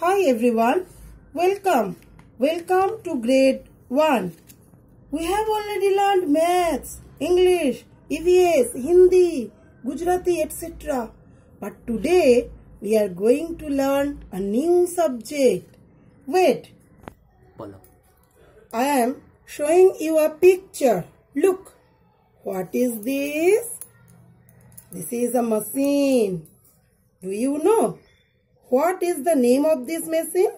Hi everyone, welcome. Welcome to grade 1. We have already learned maths, English, EVS, Hindi, Gujarati, etc. But today we are going to learn a new subject. Wait, બોલો I am showing you a picture. Look, what is this? This is a machine. Do you know what is the name of this machine?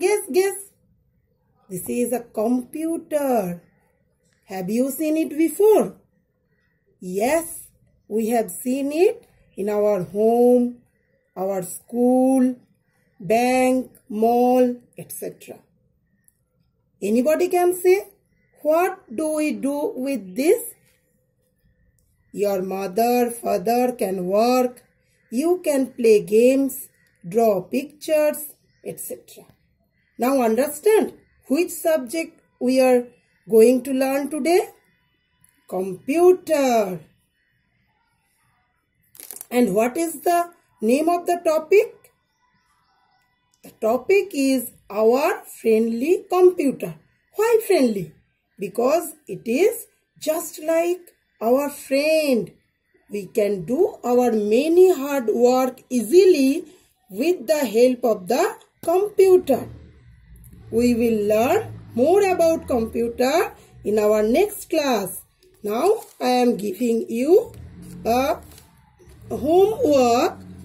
Guess, guess. This is a computer. Have you seen it before? Yes, we have seen it in our home, our school, bank, mall, etc. Anybody can say, what do we do with this? Your mother, father can work, you can play games, draw pictures, etc. Now understand which subject we are going to learn today? Computer. And what is the name of the topic? The topic is our friendly computer. Why friendly? Because it is just like our friend. We can do our many hard work easily with the help of the computer. We will learn more about computer in our next class. Now I am giving you a homework